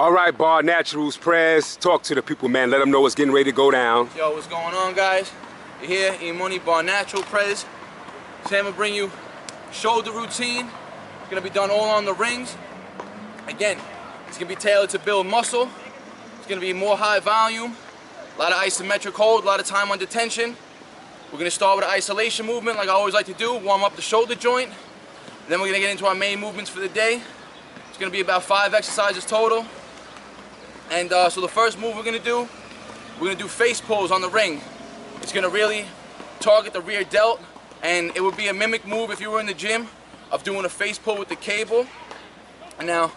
All right, Bar Naturals, Prez. Talk to the people, man. Let them know what's getting ready to go down. Yo, what's going on, guys? You're here, E-Money Bar Natural. Today I'm gonna bring you shoulder routine. It's gonna be done all on the rings. Again, it's gonna be tailored to build muscle. It's gonna be more high volume, a lot of isometric hold, a lot of time under tension. We're gonna start with an isolation movement like I always like to do, warm up the shoulder joint. Then we're gonna get into our main movements for the day. It's gonna be about five exercises total. And uh, so the first move we're gonna do, we're gonna do face pulls on the ring. It's gonna really target the rear delt and it would be a mimic move if you were in the gym of doing a face pull with the cable. And now,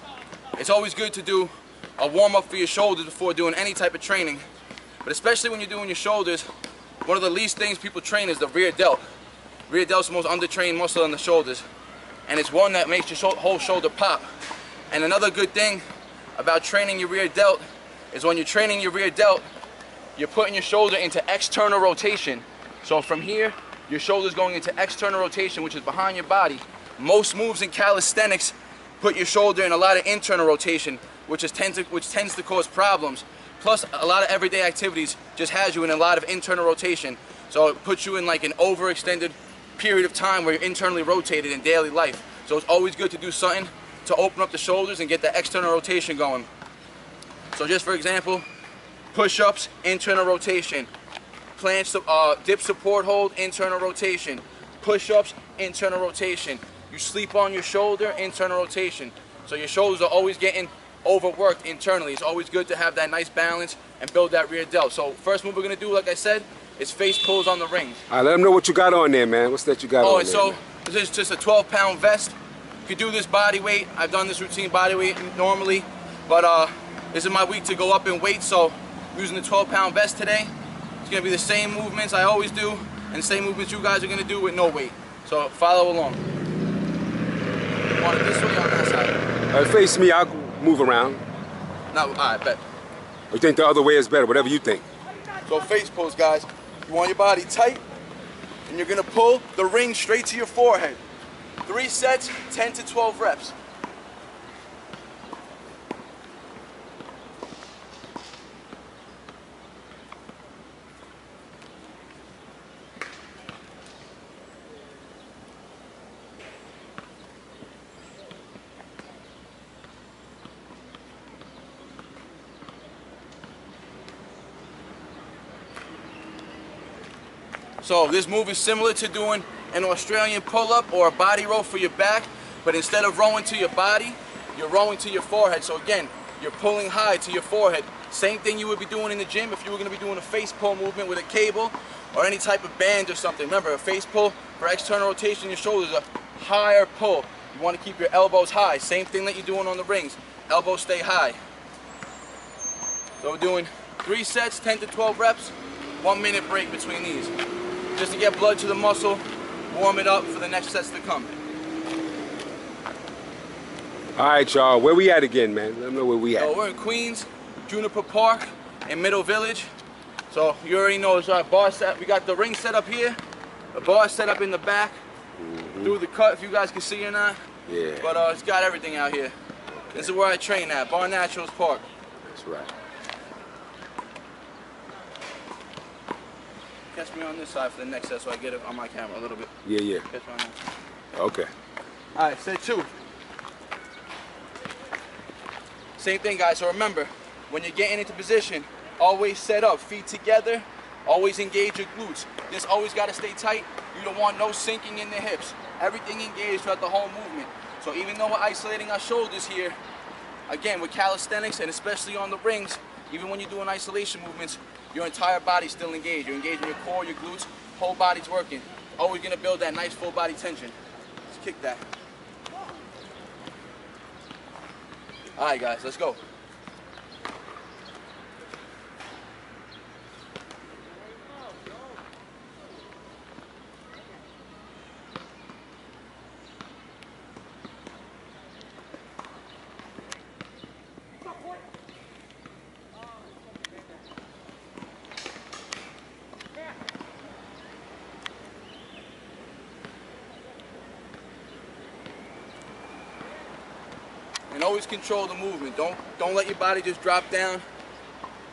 it's always good to do a warm up for your shoulders before doing any type of training. But especially when you're doing your shoulders, one of the least things people train is the rear delt. Rear delt's the most undertrained muscle in the shoulders. And it's one that makes your whole shoulder pop. And another good thing about training your rear delt is when you're training your rear delt, you're putting your shoulder into external rotation. So from here, your shoulder's going into external rotation, which is behind your body. Most moves in calisthenics put your shoulder in a lot of internal rotation, which, is tends to, which tends to cause problems. Plus, a lot of everyday activities just has you in a lot of internal rotation. So it puts you in like an overextended period of time where you're internally rotated in daily life. So it's always good to do something to open up the shoulders and get the external rotation going. So just for example, push-ups, internal rotation. Planche, uh, dip support hold, internal rotation. Push-ups, internal rotation. You sleep on your shoulder, internal rotation. So your shoulders are always getting overworked internally. It's always good to have that nice balance and build that rear delt. So first move we're gonna do, like I said, is face pulls on the rings. All right, let them know what you got on there, man. What's that you got oh, on there? so man? this is just a 12 pound vest. You could do this body weight. I've done this routine body weight normally, but uh, this is my week to go up in weight, so I'm using the 12 pound vest today. It's gonna be the same movements I always do, and the same movements you guys are gonna do with no weight. So follow along. You want it this way on that side? Right, face me, I'll move around. No, all right, bet. You think the other way is better? Whatever you think. So face pulls, guys. You want your body tight, and you're gonna pull the ring straight to your forehead. Three sets, 10 to 12 reps. So this move is similar to doing an Australian pull-up or a body row for your back, but instead of rowing to your body, you're rowing to your forehead. So again, you're pulling high to your forehead. Same thing you would be doing in the gym if you were gonna be doing a face pull movement with a cable or any type of band or something. Remember, a face pull for external rotation your shoulders, a higher pull. You wanna keep your elbows high. Same thing that you're doing on the rings. Elbows stay high. So we're doing three sets, 10 to 12 reps, one minute break between these. Just to get blood to the muscle, warm it up for the next sets to come. All right, y'all. Where we at again, man? Let them know where we at. So we're in Queens, Juniper Park, in Middle Village. So you already know it's our bar set. We got the ring set up here, the bar set up in the back, through the cut if you guys can see or not. Yeah. But uh, it's got everything out here. This is where I train at, Bar Naturals Park. That's right. Catch me on this side for the next set so I get it on my camera a little bit. Yeah, yeah. Catch me on that. Okay. All right, set two. Same thing, guys. So remember, when you're getting into position, always set up, feet together, always engage your glutes. This always got to stay tight. You don't want no sinking in the hips. Everything engaged throughout the whole movement. So even though we're isolating our shoulders here, again, with calisthenics and especially on the rings, even when you're doing isolation movements, your entire body's still engaged. You're engaging your core, your glutes, whole body's working. Always gonna build that nice full body tension. Let's kick that. All right, guys, let's go. Control the movement. Don't don't let your body just drop down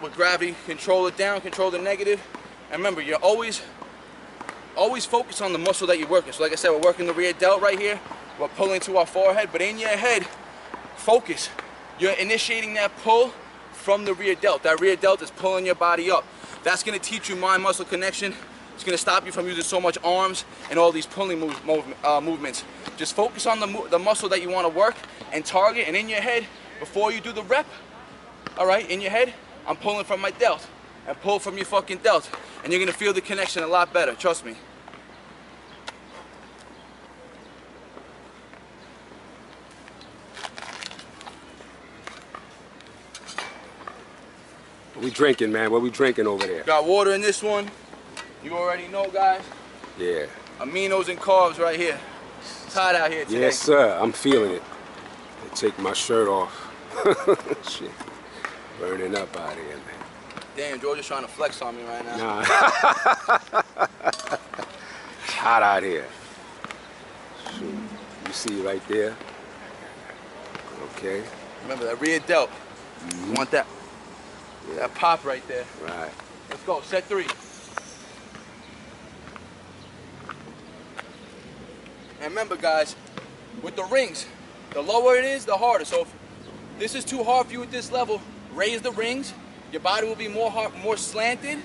with gravity. Control it down, control the negative. And remember, you're always always focus on the muscle that you're working. So like I said, we're working the rear delt right here. We're pulling to our forehead, but in your head, focus. You're initiating that pull from the rear delt. That rear delt is pulling your body up. That's gonna teach you mind-muscle connection. It's gonna stop you from using so much arms and all these pulling move, move, uh, movements. Just focus on the, the muscle that you wanna work and target, and in your head, before you do the rep, all right, in your head, I'm pulling from my delt, and pull from your fucking delt, and you're gonna feel the connection a lot better, trust me. What we drinking, man? What we drinking over there? Got water in this one. You already know, guys. Yeah. Aminos and carbs right here. It's hot out here today. Yes, sir. I'm feeling it. I take my shirt off. Shit. Burning up out here, man. Damn, George is trying to flex on me right now. Nah. it's hot out here. Shoot. You see right there? Okay. Remember that rear delt. You mm-hmm. want that, that pop right there. Right. Let's go, set three. And remember guys, with the rings, the lower it is, the harder. So if this is too hard for you at this level, raise the rings. Your body will be more hard, more slanted.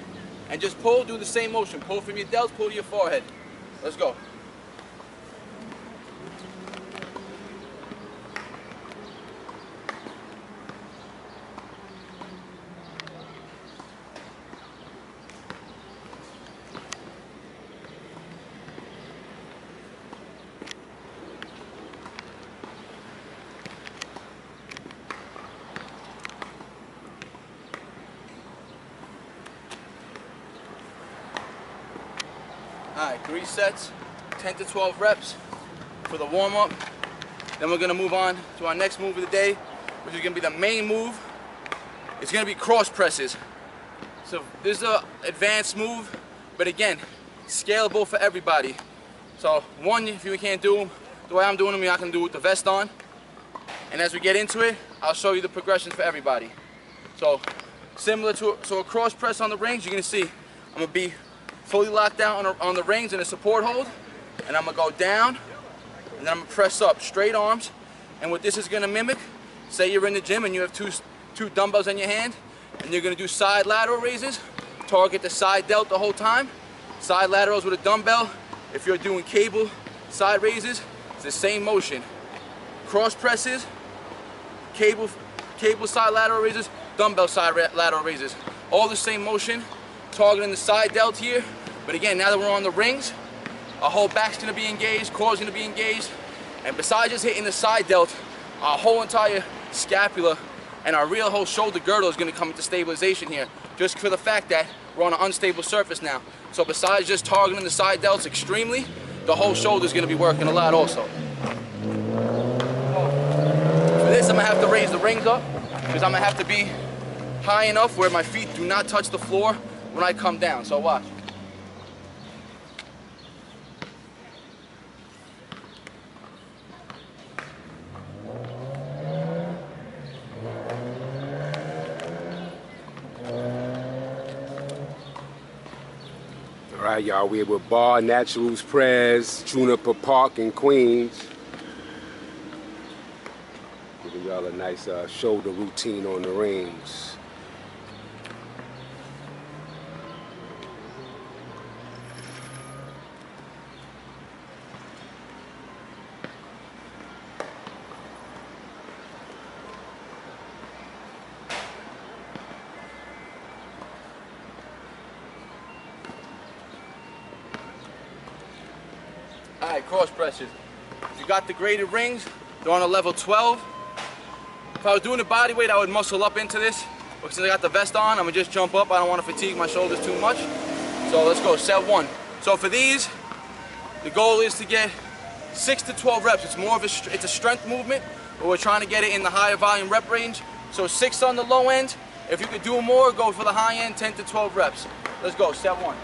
And just pull, do the same motion. Pull from your delts, pull to your forehead. Let's go. All right, three sets, 10 to 12 reps for the warm up. Then we're gonna move on to our next move of the day, which is gonna be the main move. It's gonna be cross presses. So this is a advanced move, but again, scalable for everybody. So one, if you can't do them the way I'm doing them, you're not gonna do it with the vest on. And as we get into it, I'll show you the progressions for everybody. So similar to so a cross press on the rings, you're gonna see I'm gonna be fully locked down on, on the rings in a support hold, and I'm gonna go down, and then I'm gonna press up, straight arms. And what this is gonna mimic, say you're in the gym and you have two, two dumbbells in your hand, and you're gonna do side lateral raises, target the side delt the whole time, side laterals with a dumbbell. If you're doing cable side raises, it's the same motion. Cross presses, cable, cable side lateral raises, dumbbell side lateral raises. All the same motion, targeting the side delt here. But again, now that we're on the rings, our whole back's gonna be engaged, core's gonna be engaged. And besides just hitting the side delt, our whole entire scapula and our real whole shoulder girdle is gonna come into stabilization here, just for the fact that we're on an unstable surface now. So besides just targeting the side delts extremely, the whole shoulder's gonna be working a lot also. For this, I'm gonna have to raise the rings up, because I'm gonna have to be high enough where my feet do not touch the floor when I come down. So watch. All right, y'all. We're with Bar Naturals Prez, Juniper Park in Queens. Giving y'all a nice uh, shoulder routine on the rings. All You got the graded rings, they're on a level 12. If I was doing the body weight, I would muscle up into this. But since I got the vest on, I'm gonna just jump up. I don't wanna fatigue my shoulders too much. So let's go, set one. So for these, the goal is to get six to 12 reps. It's more of a, it's a strength movement, but we're trying to get it in the higher volume rep range. So six on the low end. If you could do more, go for the high end, 10 to 12 reps. Let's go, set one.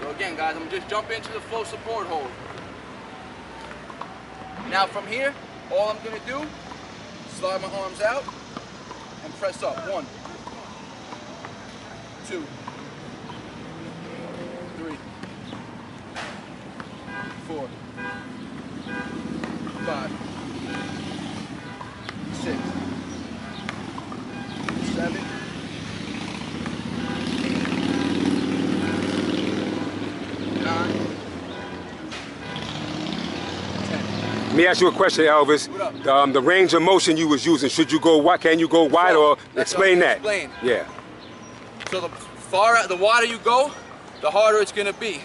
Go again, guys, I'm gonna just jump into the full support hold. Now from here, all I'm gonna do, is slide my arms out and press up. One, two, three, four, five, six, seven, eight, nine, ten. Let me ask you a question, Elvis. The, um, the range of motion you was using, should you go wide? Can you go wide So, or that's what I'm explain that? explain. Yeah. So the far out, the wider you go, the harder it's gonna be.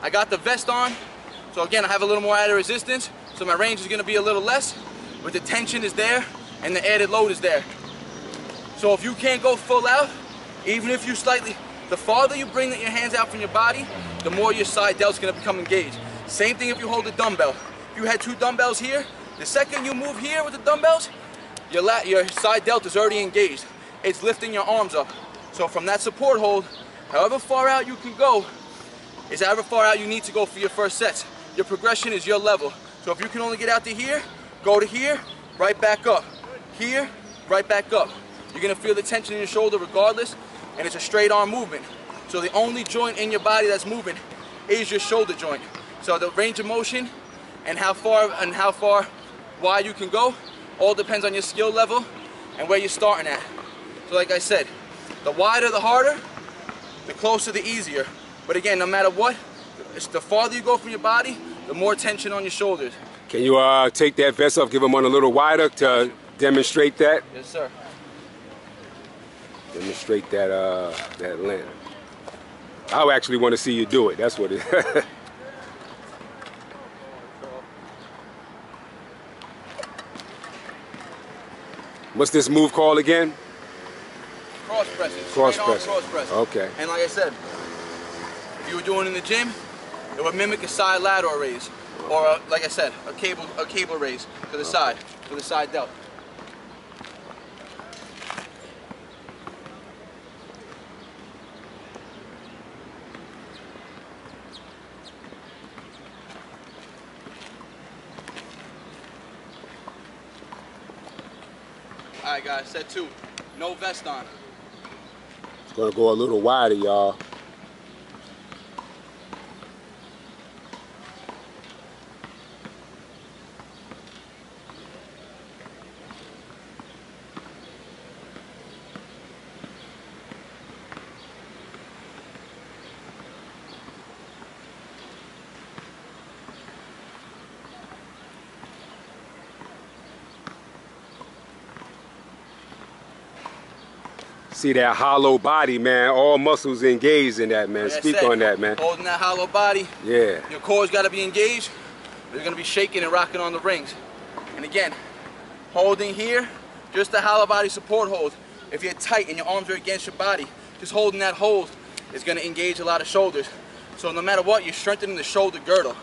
I got the vest on, so again, I have a little more added resistance, so my range is gonna be a little less, but the tension is there and the added load is there. So if you can't go full out, even if you slightly, the farther you bring your hands out from your body, the more your side delt's gonna become engaged. Same thing if you hold a dumbbell. You had two dumbbells here, the second you move here with the dumbbells, your, la your side delt is already engaged. It's lifting your arms up. So from that support hold, however far out you can go, is however far out you need to go for your first sets. Your progression is your level. So if you can only get out to here, go to here, right back up. Here, right back up. You're gonna feel the tension in your shoulder regardless, and it's a straight arm movement. So the only joint in your body that's moving is your shoulder joint. So the range of motion and how far and how far wide you can go all depends on your skill level and where you're starting at. So like I said, the wider the harder, the closer the easier. But again, no matter what, it's the farther you go from your body, the more tension on your shoulders. Can you uh, take that vest off, give them one a little wider to demonstrate that? Yes, sir. Demonstrate that uh, that length. I actually want to see you do it. That's what it. What's this move called again? Cross presses. Cross pressing. Cross presses. Okay. And like I said, if you were doing it in the gym, it would mimic a side lateral raise, or a, like I said, a cable a cable raise to the side, to the side delt. Set two. No vest on. It's gonna go a little wider, y'all. See that hollow body, man. All muscles engaged in that, man. Like Speak said, on that, man. Holding that hollow body, Yeah. your core's got to be engaged. You're gonna be shaking and rocking on the rings. And again, holding here, just the hollow body support hold. If you're tight and your arms are against your body, just holding that hold is gonna engage a lot of shoulders. So no matter what, you're strengthening the shoulder girdle.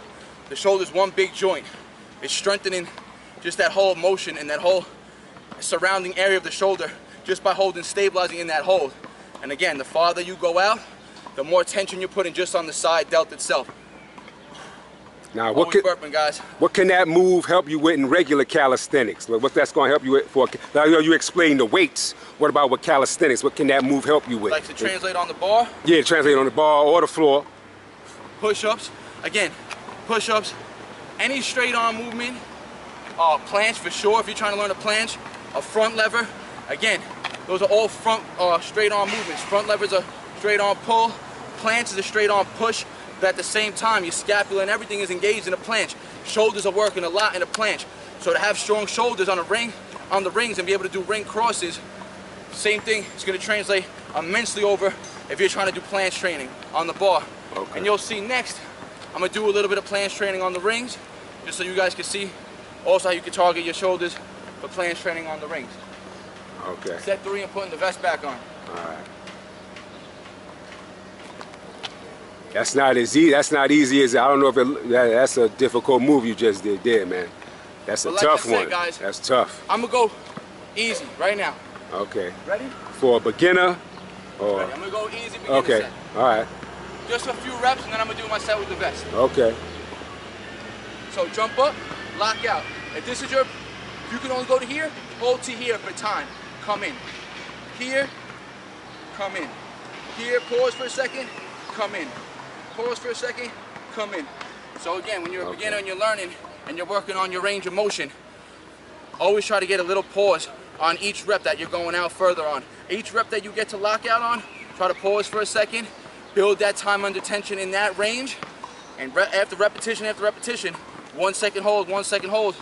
The shoulder's one big joint. It's strengthening just that whole motion and that whole surrounding area of the shoulder just by holding, stabilizing in that hold. And again, the farther you go out, the more tension you're putting just on the side delt itself. Now, what Always can, burping, guys. what can that move help you with in regular calisthenics? Like, what that's gonna help you with for? Now, you, know, you explain the weights. What about with calisthenics? What can that move help you with? Like to translate on the bar, yeah, translate on the bar or the floor. push-ups. Again, push-ups, any straight arm movement, uh, planche for sure. If you're trying to learn a planche, a front lever. Again, those are all front uh, straight arm movements. Front lever's are straight arm pull. Planche is a straight arm push. But at the same time, your scapula and everything is engaged in a planche. Shoulders are working a lot in a planche. So to have strong shoulders on a ring, on the rings, and be able to do ring crosses, same thing. It's going to translate immensely over if you're trying to do planche training on the bar. Okay. And you'll see next, I'm gonna do a little bit of planche training on the rings, just so you guys can see also how you can target your shoulders for planche training on the rings. Okay. Set three and putting the vest back on. All right. That's not as easy. That's not easy as I don't know if it, that, that's a difficult move you just did there, man. That's a But like I tough said, one. guys- That's tough. I'm gonna go easy right now. Okay. Ready? For a beginner, or Ready. I'm gonna go easy okay. set. All right. just a few reps, and then I'm gonna do my set with the vest. Okay. So jump up, lock out. If this is your, you can only go to here, hold to here for time. Come in. Here, come in. Here, pause for a second, come in. Pause for a second, come in. So again, when you're a Okay. beginner and you're learning and you're working on your range of motion, always try to get a little pause on each rep that you're going out further on. Each rep that you get to lock out on, try to pause for a second, build that time under tension in that range, and re- after repetition after repetition, one second hold, one second hold.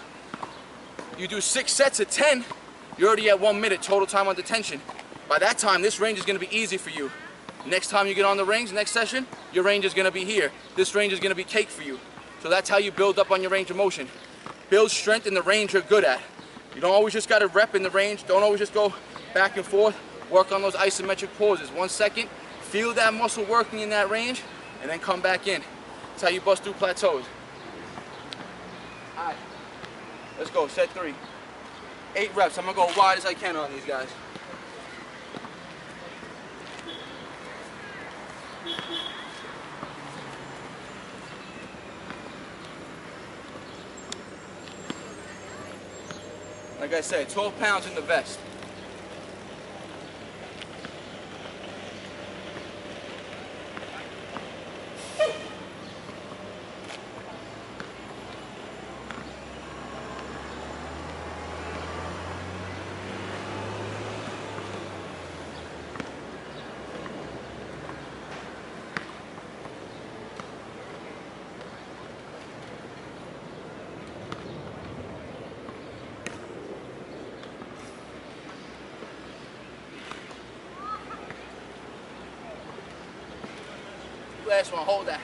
You do six sets of 10, you're already at one minute total time on tension. By that time, this range is gonna be easy for you. Next time you get on the rings, next session, your range is gonna be here. This range is gonna be cake for you. So that's how you build up on your range of motion. Build strength in the range you're good at. You don't always just gotta rep in the range. Don't always just go back and forth. Work on those isometric pauses. One second, feel that muscle working in that range, and then come back in. That's how you bust through plateaus. All right, let's go, set three. Eight reps, I'm gonna go wide as I can on these guys. Like I said, 12 pounds in the vest. Last one, hold that.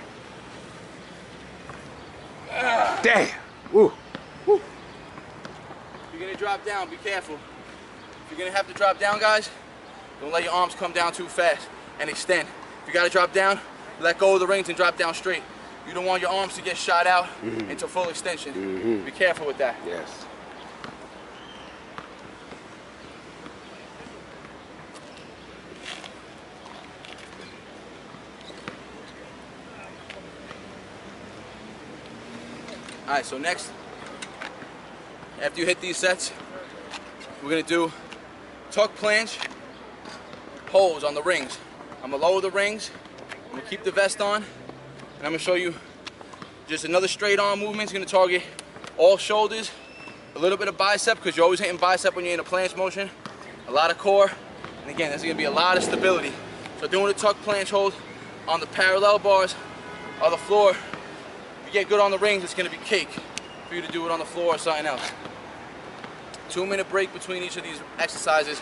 Damn. Ooh. If you're gonna drop down, be careful. If you're gonna have to drop down, guys, don't let your arms come down too fast and extend. If you gotta drop down, let go of the rings and drop down straight. You don't want your arms to get shot out mm-hmm. into full extension. Mm-hmm. Be careful with that. Yes. All right, so next, after you hit these sets, we're gonna do tuck planche, holds on the rings. I'm gonna lower the rings, I'm gonna keep the vest on, and I'm gonna show you just another straight arm movement. It's gonna target all shoulders, a little bit of bicep, because you're always hitting bicep when you're in a planche motion, a lot of core, and again, there's gonna be a lot of stability. So doing a tuck planche hold on the parallel bars or the floor, if you get good on the rings, it's gonna be cake for you to do it on the floor or something else. Two minute break between each of these exercises,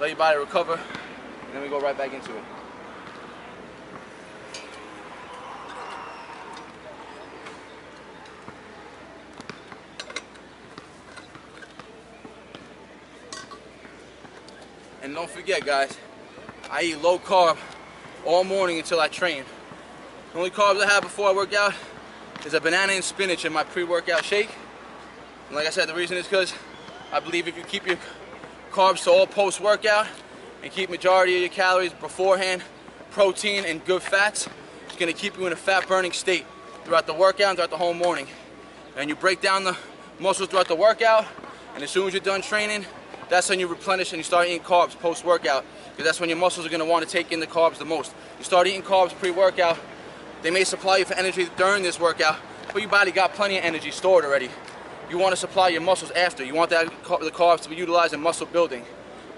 let your body recover, and then we go right back into it. And don't forget guys, I eat low carb all morning until I train. The only carbs I have before I work out is a banana and spinach in my pre-workout shake. And like I said, the reason is because I believe if you keep your carbs to all post-workout and keep majority of your calories beforehand, protein and good fats, it's gonna keep you in a fat burning state throughout the workout and throughout the whole morning. And you break down the muscles throughout the workout, and as soon as you're done training, that's when you replenish and you start eating carbs post-workout, because that's when your muscles are gonna wanna take in the carbs the most. You start eating carbs pre-workout, they may supply you for energy during this workout, but your body got plenty of energy stored already. You want to supply your muscles after. You want that the carbs to be utilized in muscle building.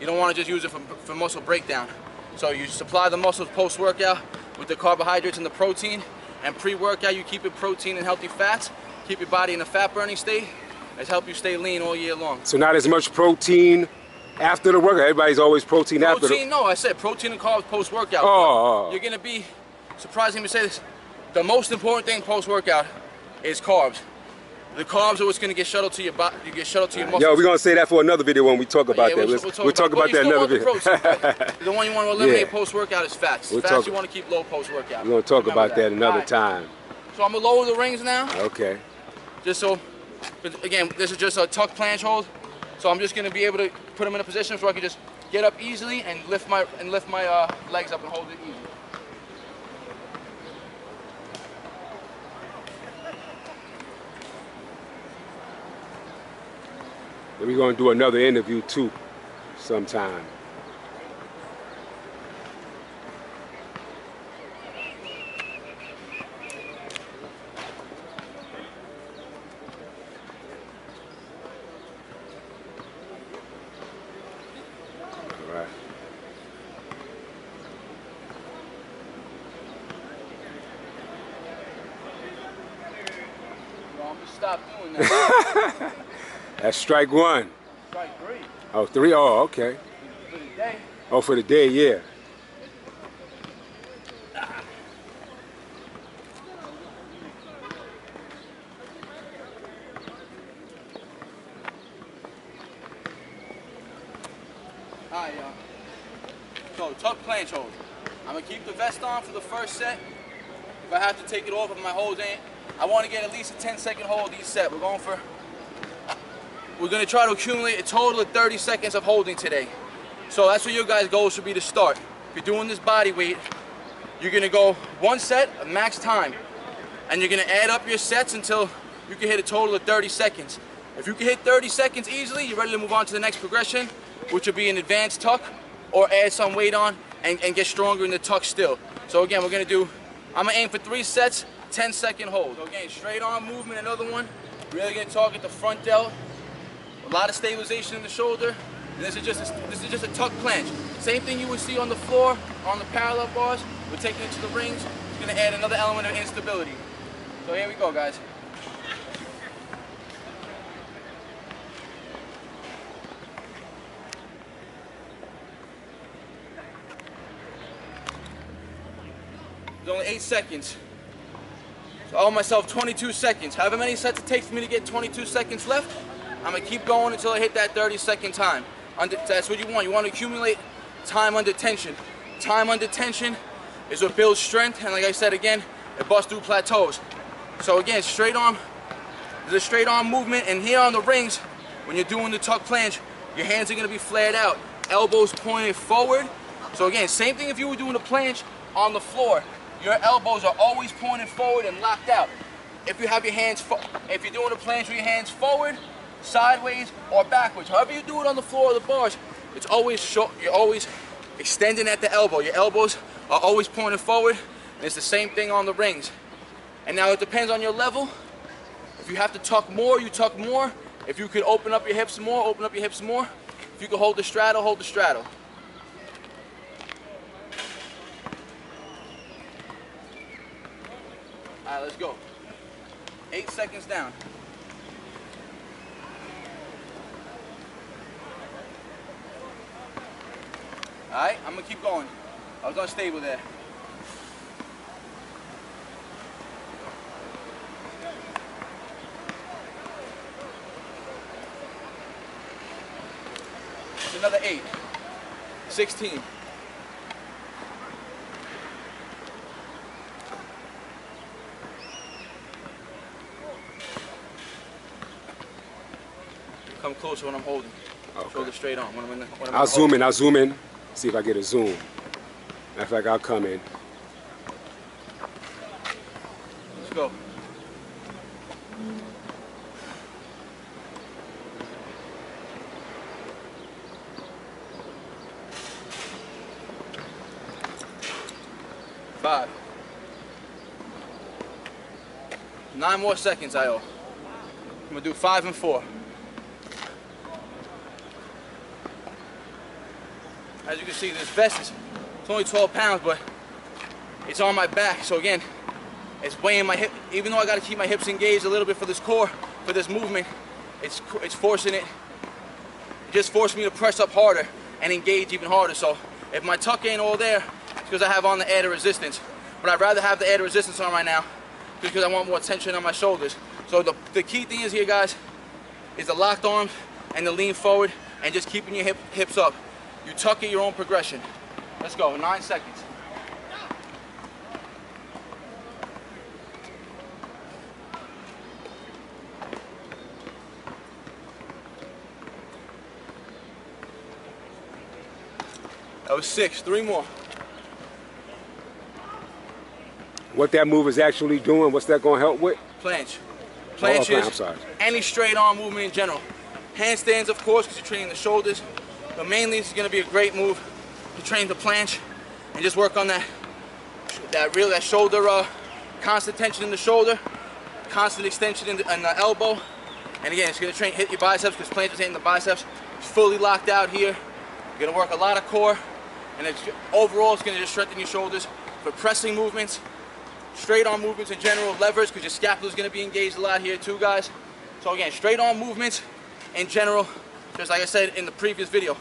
You don't want to just use it for, for muscle breakdown. So you supply the muscles post-workout with the carbohydrates and the protein, and pre-workout you keep it protein and healthy fats, keep your body in a fat burning state, and help you stay lean all year long. So not as much protein after the workout. Everybody's always protein, after. Protein, no, I said protein and carbs post-workout. Oh, oh. oh. You're gonna be surprised to say this. The most important thing post-workout is carbs. The carbs are what's gonna get shuttled to your body. You get shuttled to your muscles. Yo, we're gonna say that for another video when we talk about Yeah, that. we'll, we'll we'll talk about, you that another video. The, the one you want to eliminate Yeah. post-workout is fats. We'll fats talk- you want to keep low post-workout. We're gonna talk Remember about that, another Alright, time. So I'm gonna lower the rings now, Okay. just so. Again, this is just a tuck planche hold, so I'm just gonna be able to put them in a position so I can just get up easily and lift my and lift my uh, legs up and hold it easy. And we're gonna do another interview too, sometime. All right. Well, I'm gonna stop doing that. Strike one. Strike three Oh, three. Oh, okay. for the day. Oh, for the day, yeah. Alright, y'all. So, tuck planche hold. I'm gonna keep the vest on for the first set. If I have to take it off if my hold ain't, I want to get at least a 10 second hold each set. We're going for, we're gonna try to accumulate a total of 30 seconds of holding today. So that's what your guys' goal should be to start. If you're doing this body weight, you're gonna go one set of max time, and you're gonna add up your sets until you can hit a total of 30 seconds. If you can hit 30 seconds easily, you're ready to move on to the next progression, which will be an advanced tuck, or add some weight on and, and get stronger in the tuck still. So again, we're gonna do, I'm gonna aim for three sets, 10 second hold. So again, straight arm movement, another one. Really gonna target the front delt. A lot of stabilization in the shoulder. And this is just a, this is just a tuck planche. Same thing you would see on the floor, on the parallel bars. We're taking it to the rings. It's gonna add another element of instability. So here we go, guys. There's only eight seconds. So I owe myself 22 seconds. However many sets it takes for me to get 22 seconds left, I'm gonna keep going until I hit that 30 second time. Under, that's what you want. You want to accumulate time under tension. Time under tension is what builds strength, and like I said again, it busts through plateaus. So again, straight arm, a straight arm movement, and here on the rings, when you're doing the tuck planche, your hands are gonna be flared out, elbows pointed forward. So again, same thing if you were doing the planche on the floor. Your elbows are always pointed forward and locked out. If you have your hands, if you're doing a planche with your hands forward, sideways, or backwards, however you do it on the floor of the bars, it's always short. You're always extending at the elbow. Your elbows are always pointed forward, and it's the same thing on the rings. And now it depends on your level. If you have to tuck more, you tuck more. If you could open up your hips more, open up your hips more. If you could hold the straddle, hold the straddle. All right, let's go. Eight seconds down. All right, I'm gonna keep going. I was unstable there. It's another eight. 16. Come closer when I'm holding. Shoulder straight on. When I'm in the, when I'm I'll zoom in. I'll zoom in. See if I get a zoom. Matter of fact, I'll come in. Let's go. Five. Nine more seconds, I owe. I'm gonna do five and four. As you can see, this vest is it's only 12 pounds, but it's on my back. So again, it's weighing my hip. Even though I got to keep my hips engaged a little bit for this core, for this movement, it's it's forcing it. It just forced me to press up harder and engage even harder. So if my tuck ain't all there, it's because I have on the added resistance. But I'd rather have the added resistance on right now because I want more tension on my shoulders. So the, the key thing is here, guys, is the locked arms and the lean forward and just keeping your hip, hips up. You tuck at your own progression. Let's go, nine seconds. That was six, three more. What that move is actually doing, what's that going to help with? Planche. Oh, Planche okay, is I'm sorry. any straight arm movement in general. Handstands, of course, because you're training the shoulders. But mainly, this is going to be a great move to train the planche and just work on that, that real, that shoulder, uh, constant tension in the shoulder, constant extension in the, in the elbow. And again, it's going to train hit your biceps because planche is hitting the biceps. It's fully locked out here. You're going to work a lot of core, and it's, overall, it's going to just strengthen your shoulders for pressing movements, straight arm movements in general, levers, because your scapula is going to be engaged a lot here too, guys. So again, straight arm movements in general, just like I said in the previous video.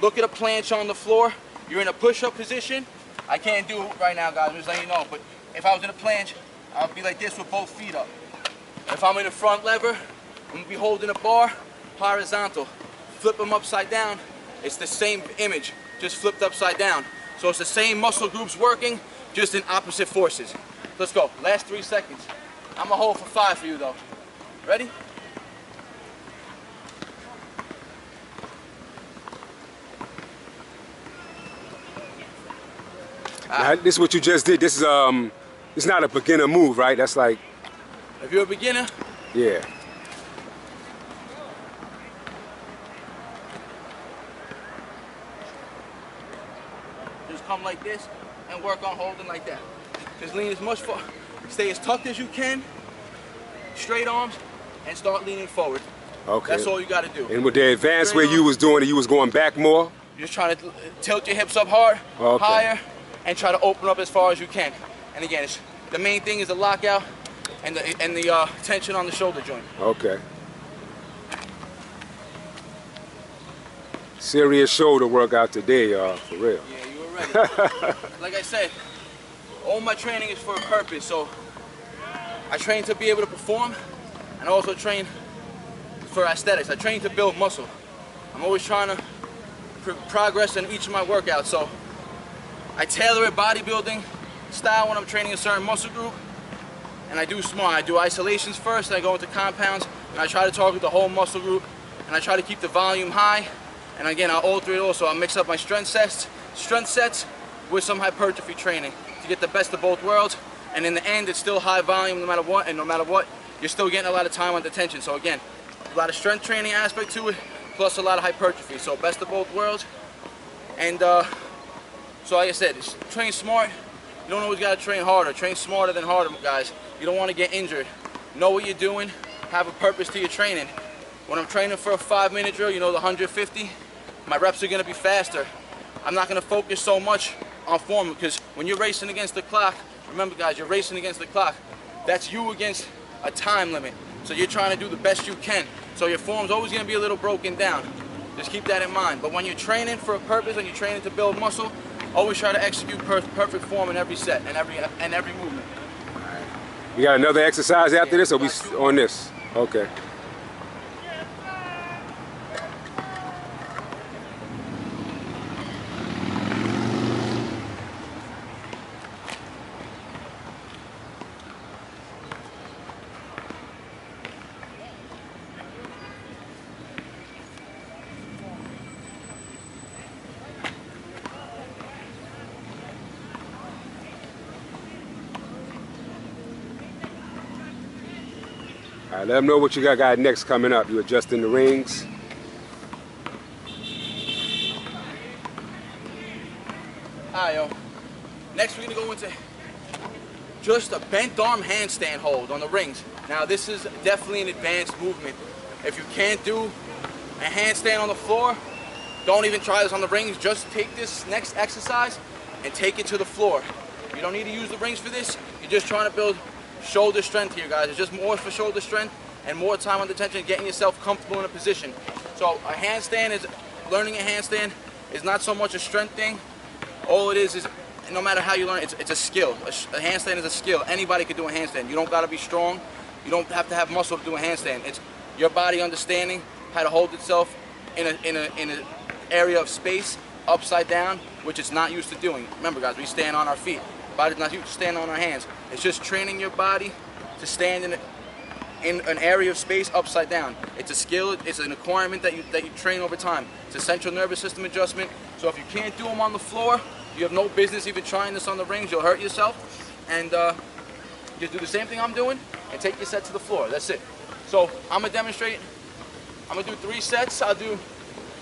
Look at a planche on the floor. You're in a push-up position. I can't do it right now, guys. I'm just letting you know. But if I was in a planche, I'll be like this with both feet up. If I'm in a front lever, I'm gonna be holding a bar horizontal. Flip them upside down. It's the same image, just flipped upside down. So it's the same muscle groups working, just in opposite forces. Let's go. Last three seconds. I'm gonna hold for five for you though. Ready? Now, this is what you just did. This is um, it's not a beginner move, right? That's like, If you're a beginner, yeah. just come like this and work on holding like that. Just lean as much for, stay as tucked as you can, straight arms, and start leaning forward. Okay. That's all you gotta do. And with the advanced way you was doing it, you was going back more. You're just trying to tilt your hips up hard, Okay. higher, and try to open up as far as you can. And again, it's, the main thing is the lockout and the and the uh, tension on the shoulder joint. Okay. Serious shoulder workout today, y'all, for real. Yeah, you were ready. like I said, all my training is for a purpose. So I train to be able to perform, and I also train for aesthetics. I train to build muscle. I'm always trying to pr- progress in each of my workouts. So I tailor it bodybuilding style when I'm training a certain muscle group. And I do smart. I do isolations first, and I go into compounds, and I try to target the whole muscle group, and I try to keep the volume high. And again, I'll alter it also. I'll mix up my strength sets, strength sets with some hypertrophy training to get the best of both worlds. And in the end, it's still high volume no matter what, and no matter what, you're still getting a lot of time under tension. So again, a lot of strength training aspect to it, plus a lot of hypertrophy. So best of both worlds. And uh, so like I said, train smart. You don't always gotta train harder. Train smarter than harder, guys. You don't wanna get injured. Know what you're doing. Have a purpose to your training. When I'm training for a five minute drill, you know the 150, my reps are gonna be faster. I'm not gonna focus so much on form because when you're racing against the clock, remember guys, you're racing against the clock. That's you against a time limit. So you're trying to do the best you can. So your form's always gonna be a little broken down. Just keep that in mind. But when you're training for a purpose and you're training to build muscle, always try to execute per perfect form in every set and every and every movement. You got another exercise after this, or we on this? Okay. Let them know what you got, got next coming up. You adjusting the rings. Alright, yo. Next, we're gonna go into just a bent arm handstand hold on the rings. Now, this is definitely an advanced movement. If you can't do a handstand on the floor, don't even try this on the rings. Just take this next exercise and take it to the floor. You don't need to use the rings for this. You're just trying to build shoulder strength here, guys. It's just more for shoulder strength and more time under tension, getting yourself comfortable in a position. So a handstand is, learning a handstand is not so much a strength thing. All it is is, no matter how you learn, it's, it's a skill. A, a handstand is a skill. Anybody can do a handstand. You don't gotta be strong. You don't have to have muscle to do a handstand. It's your body understanding how to hold itself in a in a in an area of space upside down, which it's not used to doing. Remember, guys, we stand on our feet. Body's not to stand on our hands. It's just training your body to stand in in an area of space upside down. It's a skill, it's an acquirement that you, that you train over time. It's a central nervous system adjustment. So if you can't do them on the floor, you have no business even trying this on the rings. You'll hurt yourself. And uh, just do the same thing I'm doing and take your set to the floor. That's it. So I'm gonna demonstrate I'm gonna do three sets. I'll do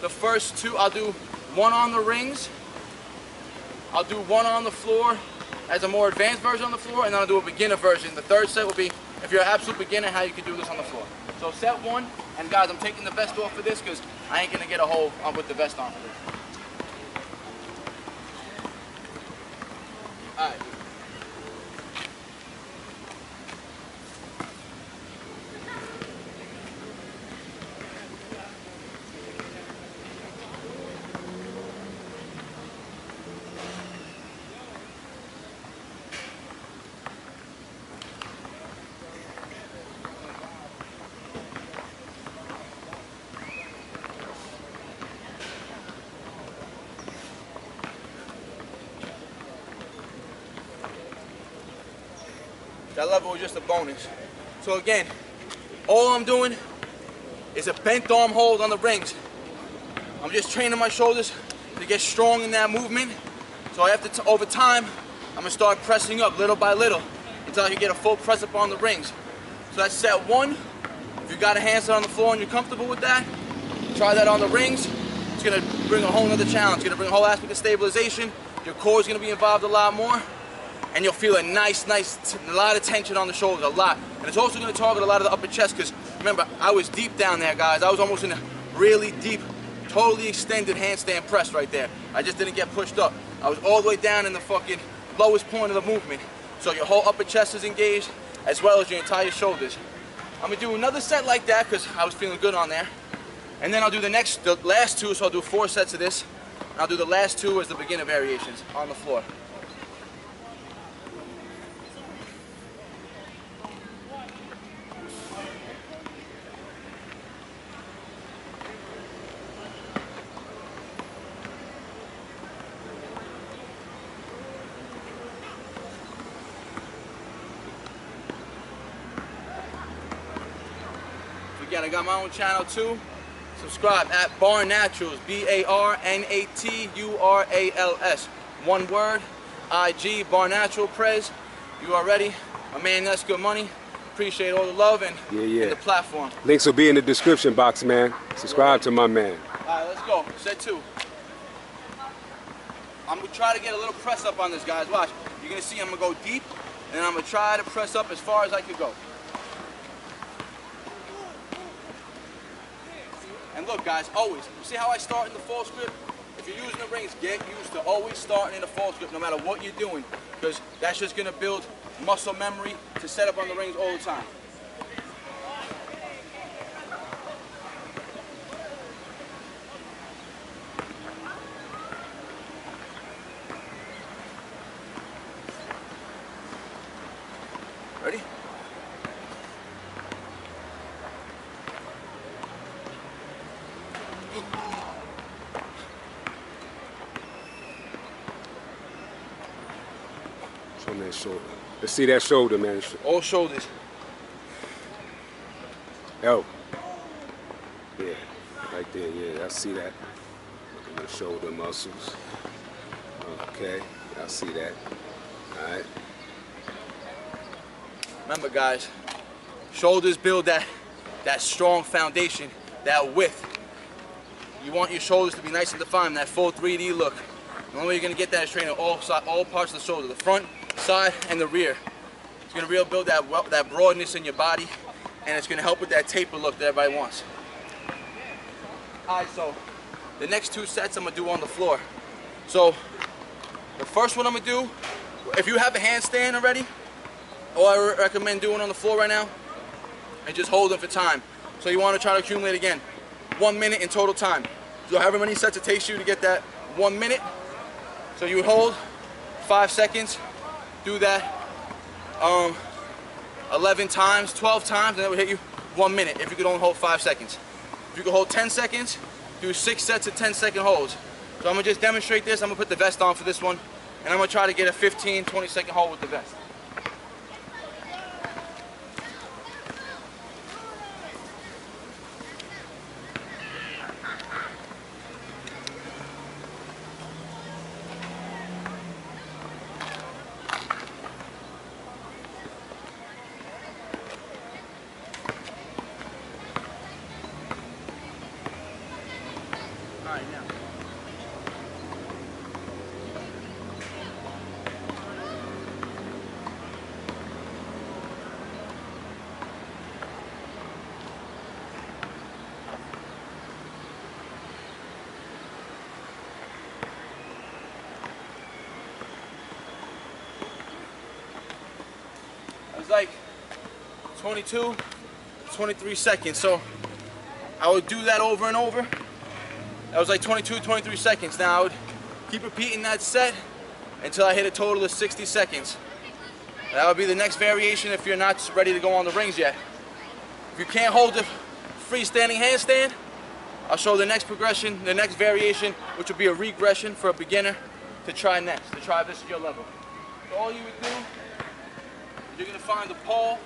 the first two, I'll do one on the rings. I'll do one on the floor as a more advanced version on the floor, and then I'll do a beginner version. The third set will be, if you're an absolute beginner, how you can do this on the floor. So set one, and guys, I'm taking the vest off for this because I ain't gonna get a hold on uh, with the vest on for this. All right. That level was just a bonus. So again, all I'm doing is a bent arm hold on the rings. I'm just training my shoulders to get strong in that movement. So after t over time, I'm gonna start pressing up little by little until I can get a full press up on the rings. So that's set one. If you got a handstand on the floor and you're comfortable with that, try that on the rings. It's gonna bring a whole nother challenge. It's gonna bring a whole aspect of stabilization. Your core is gonna be involved a lot more and you'll feel a nice, nice, a lot of tension on the shoulders, a lot. And it's also gonna target a lot of the upper chest, because remember, I was deep down there, guys. I was almost in a really deep, totally extended handstand press right there. I just didn't get pushed up. I was all the way down in the fucking lowest point of the movement. So your whole upper chest is engaged, as well as your entire shoulders. I'm gonna do another set like that, because I was feeling good on there. And then I'll do the next, the last two, so I'll do four sets of this. And I'll do the last two as the beginner variations on the floor. I got my own channel too. Subscribe at Bar Naturals, B-A-R-N-A-T-U-R-A-L-S. One word, IG, Bar Natural Prez. You are ready. My man, that's good money. Appreciate all the love and, Yeah, yeah. and the platform. Links will be in the description box, man. Subscribe to my man. All right, let's go. Set two. I'm gonna try to get a little press up on this, guys. Watch. You're gonna see I'm gonna go deep, and I'm gonna try to press up as far as I can go. And look, guys, always. See how I start in the false grip? If you're using the rings, get used to always starting in the false grip, no matter what you're doing, because that's just gonna build muscle memory to set up on the rings all the time. Ready? Show me that shoulder. Let's see that shoulder, man. All shoulders. Oh. Yeah, right there, yeah, I see that. Look at the shoulder muscles. Okay, I see that. All right. Remember, guys, shoulders build that that strong foundation, that width. You want your shoulders to be nice and defined, that full 3D look. The only way you're gonna get that is training all all parts of the shoulder, the front, side, and the rear. It's gonna really build that that broadness in your body, and it's gonna help with that taper look that everybody wants. All right, so the next two sets I'm gonna do on the floor. So the first one I'm gonna do, if you have a handstand already, all I re- recommend doing on the floor right now and just holding for time. So you want to try to accumulate again. One minute in total time. So however many sets it takes you to get that one minute. So you would hold five seconds, do that um, 11 times, 12 times, and that would hit you one minute if you could only hold five seconds. If you could hold 10 seconds, do six sets of 10 second holds. So I'm gonna just demonstrate this. I'm gonna put the vest on for this one, and I'm gonna try to get a 15, 20 second hold with the vest. 22, 23 seconds. So I would do that over and over. That was like 22, 23 seconds. Now I would keep repeating that set until I hit a total of 60 seconds. That would be the next variation if you're not ready to go on the rings yet. If you can't hold the freestanding handstand, I'll show the next progression, the next variation, which will be a regression for a beginner to try next, to try this at your level. So all you would do, you're gonna find the pole.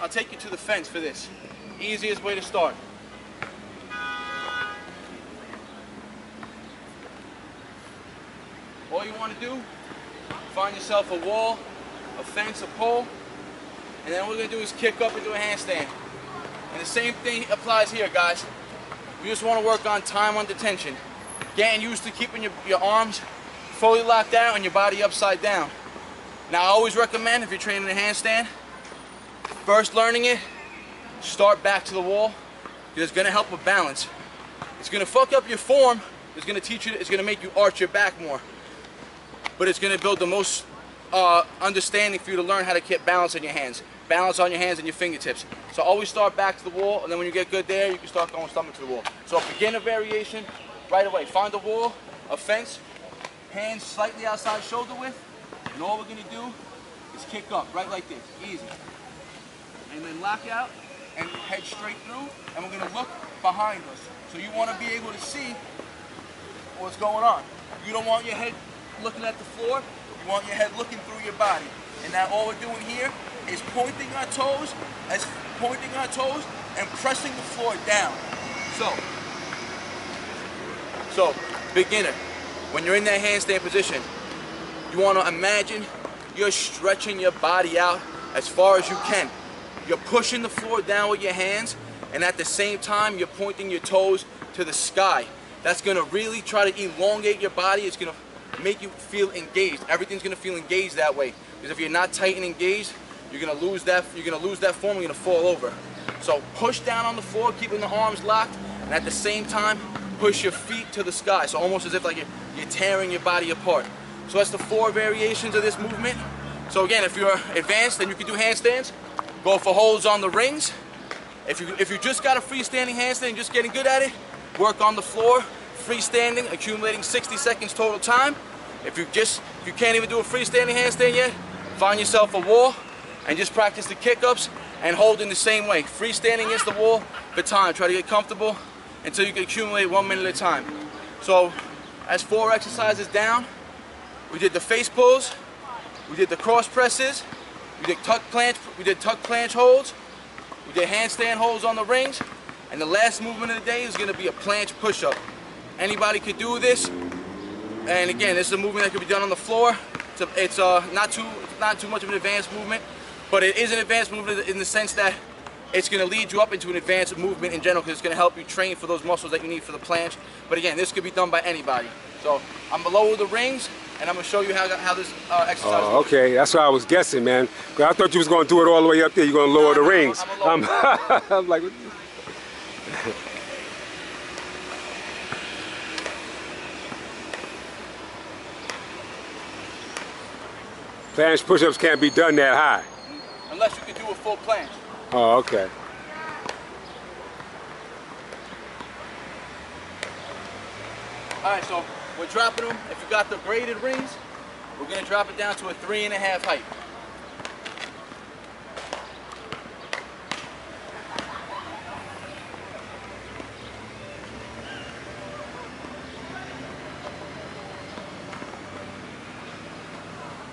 I'll take you to the fence for this. Easiest way to start. All you want to do, find yourself a wall, a fence, a pole, and then what we're going to do is kick up into a handstand. And the same thing applies here, guys. We just want to work on time under tension. Getting used to keeping your, your arms fully locked out and your body upside down. Now, I always recommend if you're training a handstand, first learning it, start back to the wall it's going to help with balance. It's going to fuck up your form. It's going to teach you, it's going to make you arch your back more but it's going to build the most uh, understanding for you to learn how to get balance in your hands. Balance on your hands and your fingertips. So always start back to the wall, and then when you get good there, you can start going stomach to the wall. So a beginner variation, right away. Find a wall, a fence, hands slightly outside shoulder width, and all we're going to do is kick up, right like this, easy. And then lock out and head straight through, and we're going to look behind us. So you want to be able to see what's going on. You don't want your head looking at the floor, you want your head looking through your body. And now all we're doing here is pointing our toes, as pointing our toes and pressing the floor down. So, so beginner, when you're in that handstand position, you want to imagine you're stretching your body out as far as you can. You're pushing the floor down with your hands, and at the same time, you're pointing your toes to the sky. That's gonna really try to elongate your body. It's gonna make you feel engaged. Everything's gonna feel engaged that way. Because if you're not tight and engaged, you're gonna lose that. You're gonna lose that form. You're gonna fall over. So push down on the floor, keeping the arms locked, and at the same time, push your feet to the sky. So almost as if like you're, you're tearing your body apart. So that's the four variations of this movement. So again, if you're advanced, then you can do handstands. Go for holds on the rings. If you if you just got a freestanding handstand, just getting good at it, work on the floor, freestanding, accumulating 60 seconds total time. If you just if you can't even do a freestanding handstand yet, find yourself a wall and just practice the kick-ups and hold in the same way. Freestanding against the wall baton. Try to get comfortable until you can accumulate one minute at a time. So as four exercises down, we did the face pulls, we did the cross presses, we did tuck planche, we did tuck planche holds, we did handstand holds on the rings, and the last movement of the day is going to be a planche push-up. Anybody could do this, and again, this is a movement that can be done on the floor. It's, a, it's uh, not too not too much of an advanced movement, but it is an advanced movement in the sense that it's going to lead you up into an advanced movement in general because it's going to help you train for those muscles that you need for the planche. But again, this could be done by anybody. So I'm below the rings, and I'm going to show you how, how this uh, exercise Oh, okay. That's what I was guessing, man. I thought you was going to do it all the way up there. You're going to lower No, the no, rings. I'm I'm, I'm like, planche push-ups can't be done that high. unless you can do a full planche. Oh, okay. All right, so we're dropping them. If you got the graded rings, we're gonna drop it down to a three and a half height.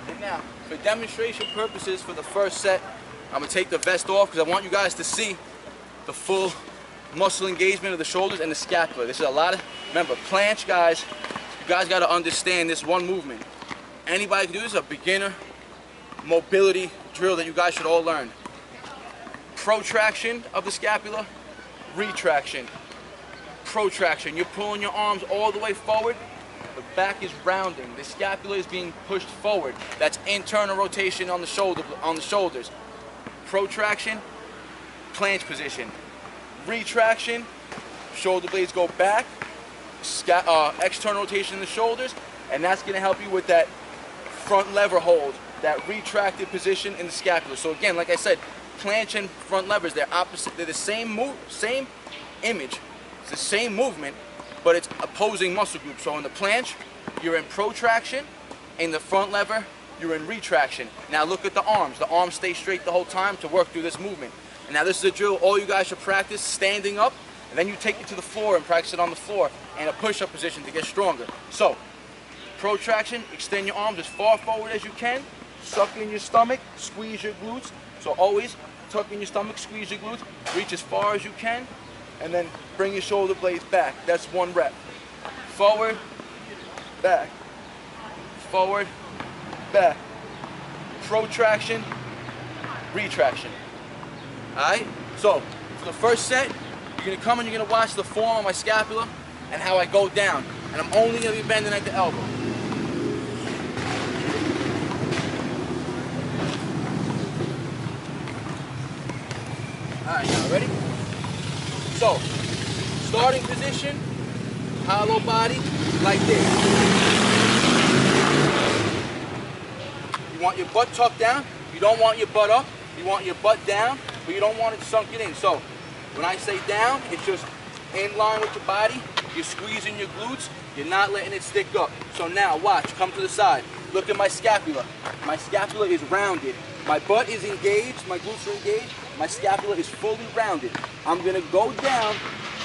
And now, for demonstration purposes, for the first set, I'm gonna take the vest off because I want you guys to see the full muscle engagement of the shoulders and the scapula. This is a lot of, remember, planche guys, guys gotta understand this one movement. Anybody can do this, a beginner mobility drill that you guys should all learn. Protraction of the scapula, retraction. protraction. You're pulling your arms all the way forward. The back is rounding. The scapula is being pushed forward. That's internal rotation on the shoulder on the shoulders. Protraction, planche position. Retraction, shoulder blades go back. Uh, external rotation in the shoulders, and that's going to help you with that front lever hold, that retracted position in the scapula. So again, like I said, planche and front levers, they're opposite. They're the same move, same image. It's the same movement, but it's opposing muscle groups. So in the planche, you're in protraction. In the front lever, you're in retraction. Now look at the arms. The arms stay straight the whole time to work through this movement. And now this is a drill all you guys should practice standing up, and then you take it to the floor and practice it on the floor in a push-up position to get stronger. So, protraction, extend your arms as far forward as you can, suck in your stomach, squeeze your glutes. So always tuck in your stomach, squeeze your glutes, reach as far as you can, and then bring your shoulder blades back. That's one rep. Forward, back, forward, back. Protraction, retraction. Alright? So, for the first set, you're gonna come and you're gonna watch the form of my scapula and how I go down. And I'm only gonna be bending at the elbow. Alright, now ready? So, starting position, hollow body, like this. You want your butt tucked down, you don't want your butt up, you want your butt down, but you don't want it sunken in. So, when I say down, it's just in line with your body, you're squeezing your glutes, you're not letting it stick up. So now, watch, come to the side. Look at my scapula. My scapula is rounded. My butt is engaged, my glutes are engaged, my scapula is fully rounded. I'm gonna go down,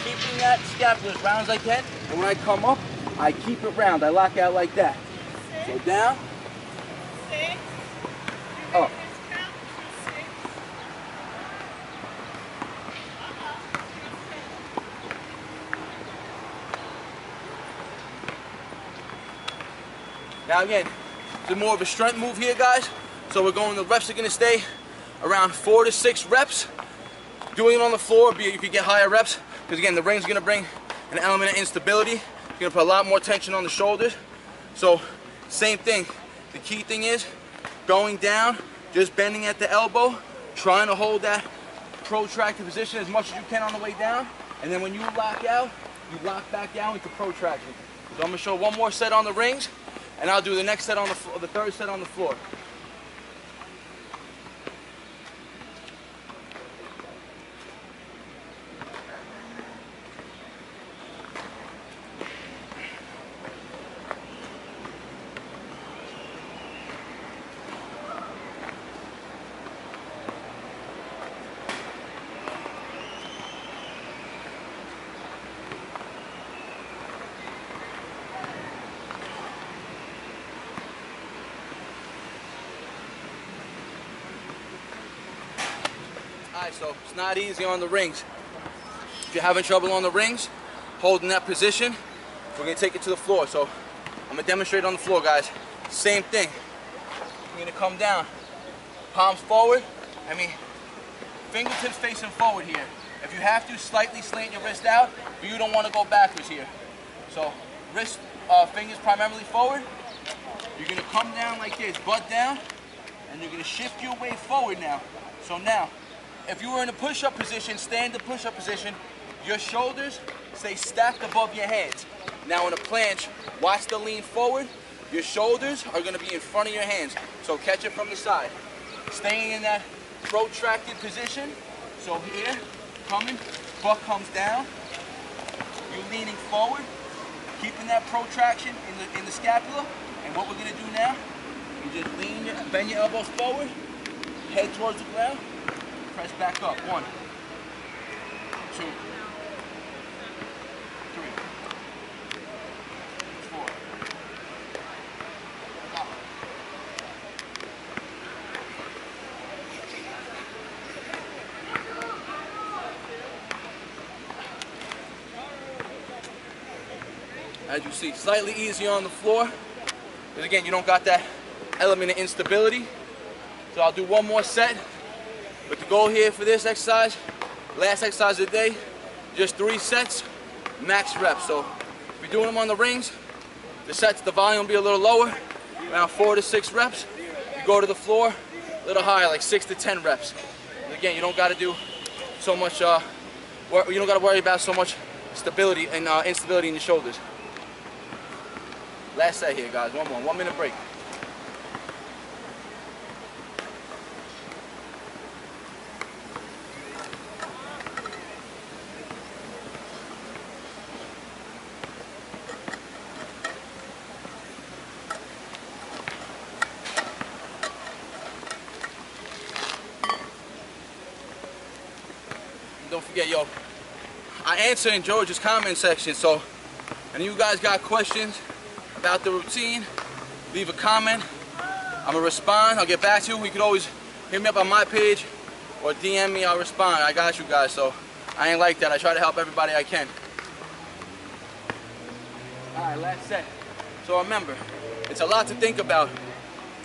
keeping that scapula as round as I can, and when I come up, I keep it round. I lock out like that. So down, up. Now again, it's more of a strength move here, guys. So we're going, the reps are gonna stay around four to six reps. Doing it on the floor, be, if you get higher reps, because again, the ring's gonna bring an element of instability. You're gonna put a lot more tension on the shoulders. So, same thing. The key thing is going down, just bending at the elbow, trying to hold that protracted position as much as you can on the way down. And then when you lock out, you lock back down into protraction. So I'm gonna show one more set on the rings, and I'll do the next set on the the third set on the floor. Alright, so it's not easy on the rings. If you're having trouble on the rings, holding that position, we're gonna take it to the floor. So I'm gonna demonstrate on the floor, guys. Same thing. You're gonna come down, palms forward. I mean, fingertips facing forward here. If you have to, slightly slant your wrist out, but you don't want to go backwards here. So wrist, uh, fingers primarily forward. You're gonna come down like this, butt down, and you're gonna shift your weight forward now. So now, if you were in a push-up position, stand the push-up position, your shoulders stay stacked above your hands. Now in a planche, watch the lean forward. Your shoulders are gonna be in front of your hands. So catch it from the side. Staying in that protracted position. So here, coming, butt comes down. You're leaning forward, keeping that protraction in the, in the scapula. And what we're gonna do now, you just lean your, bend your elbows forward, head towards the ground, press back up. One, two, three, four. As you see, slightly easier on the floor. Because again, you don't got that element of instability. So I'll do one more set. But the goal here for this exercise, last exercise of the day, just three sets, max reps. So if you're doing them on the rings, the sets, the volume will be a little lower, around four to six reps. You go to the floor, a little higher, like six to 10 reps. And again, you don't gotta do so much, uh, you don't gotta worry about so much stability and uh, instability in your shoulders. Last set here, guys, one more, one minute break. don't forget, yo, I answer in George's comment section, so and you guys got questions about the routine, leave a comment. I'm gonna respond, I'll get back to you. You can always hit me up on my page or DM me, I'll respond. I got you guys, so I ain't like that. I try to help everybody I can. All right, last set. So remember, it's a lot to think about.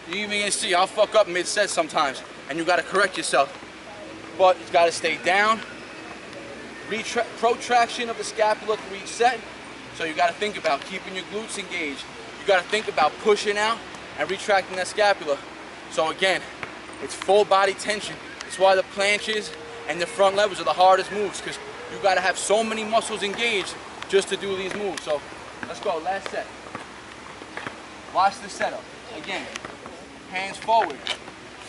You even can see, I'll fuck up mid-set sometimes, and you gotta correct yourself. But you gotta stay down, protraction of the scapula to each set. So you got to think about keeping your glutes engaged. You got to think about pushing out and retracting that scapula. So again, it's full body tension. That's why the planches and the front levers are the hardest moves because you got to have so many muscles engaged just to do these moves. So let's go, last set. Watch the setup. Again, hands forward,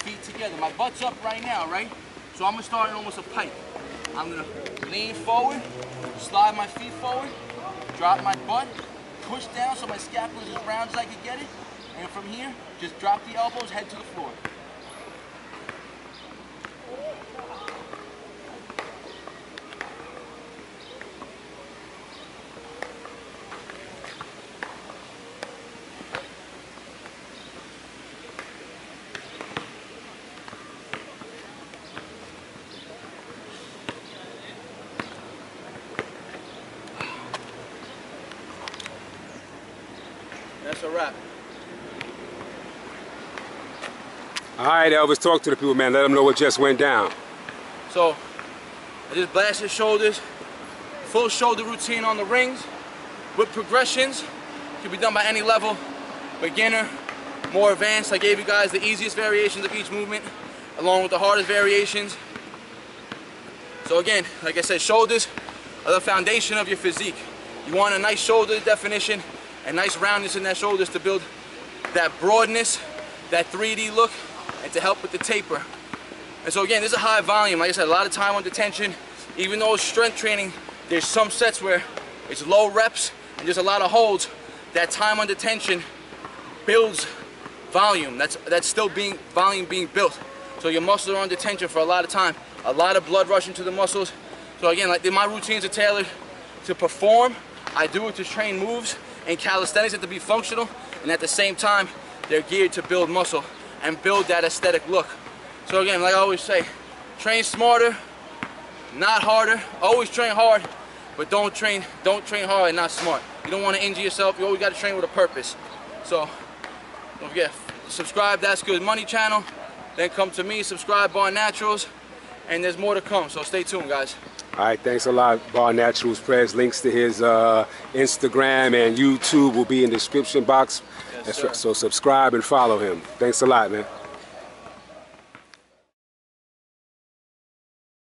feet together. My butt's up right now, right? So I'm gonna start in almost a pike. I'm gonna lean forward, slide my feet forward, drop my butt, push down so my scapula is as round as I can get it, and from here, just drop the elbows, head to the floor. That's a wrap. All right, Elvis, talk to the people, man. Let them know what just went down. So, I just blasted shoulders, full shoulder routine on the rings with progressions. Can be done by any level, beginner, more advanced. I gave you guys the easiest variations of each movement, along with the hardest variations. So again, like I said, shoulders are the foundation of your physique. You want a nice shoulder definition, and nice roundness in that shoulders to build that broadness, that 3D look, and to help with the taper. And so again, this is a high volume. Like I said, a lot of time under tension. Even though it's strength training, there's some sets where it's low reps and there's a lot of holds. That time under tension builds volume. That's that's still being volume being built. So your muscles are under tension for a lot of time. A lot of blood rushing to the muscles. So again, like my routines are tailored to perform. I do it to train moves and calisthenics have to be functional, and at the same time, they're geared to build muscle and build that aesthetic look. So again, like I always say, train smarter, not harder. Always train hard, but don't train, don't train hard and not smart. You don't want to injure yourself. You always got to train with a purpose. So don't forget, subscribe. That's Good Money channel. Then come to me, subscribe Bar Naturals, and there's more to come. So stay tuned, guys. All right, thanks a lot, Bar Naturals Prez. Links to his uh, Instagram and YouTube will be in the description box. Yes. So subscribe and follow him. Thanks a lot, man.